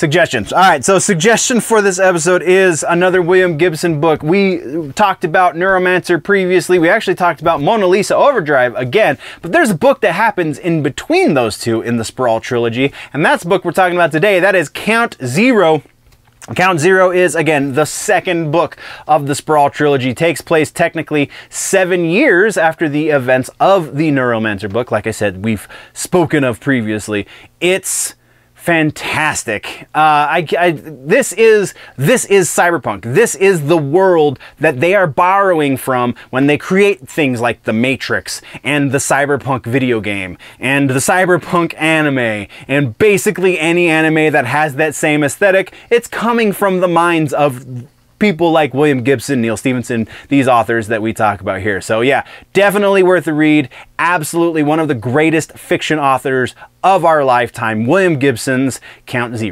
Suggestions. All right, so suggestion for this episode is another William Gibson book. We talked about Neuromancer previously. We actually talked about Mona Lisa Overdrive again, but there's a book that happens in between those two in the Sprawl trilogy, and that's book we're talking about today. That is Count Zero. Count Zero is, again, the second book of the Sprawl trilogy. Takes place technically seven years after the events of the Neuromancer book. Like I said, we've spoken of previously. It's fantastic. Uh, I, I, this is this is cyberpunk. This is the world that they are borrowing from when they create things like the Matrix and the cyberpunk video game and the cyberpunk anime and basically any anime that has that same aesthetic. It's coming from the minds of people like William Gibson, Neal Stephenson, these authors that we talk about here. So yeah, definitely worth a read. Absolutely one of the greatest fiction authors of our lifetime, William Gibson's Count Zero.